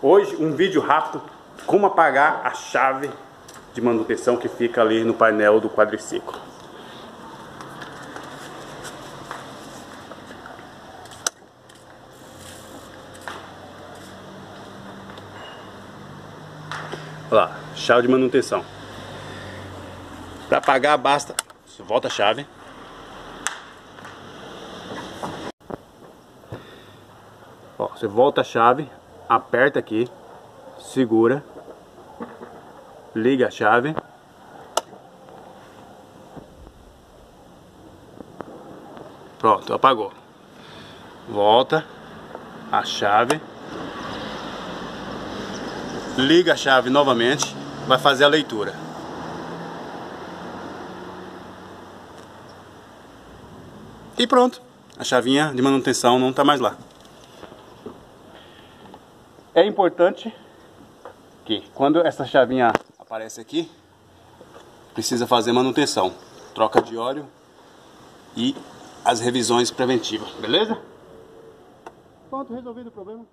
Hoje um vídeo rápido como apagar a chave de manutenção que fica ali no painel do quadriciclo. Olha lá, chave de manutenção. Para apagar basta, volta a chave. Ó, você volta a chave, aperta aqui, segura, liga a chave. Pronto, apagou. Volta a chave. Liga a chave novamente, vai fazer a leitura. E pronto, a chavinha de manutenção não está mais lá. É importante que quando essa chavinha aparece aqui, precisa fazer manutenção, troca de óleo e as revisões preventivas, beleza? Pronto, resolvido o problema.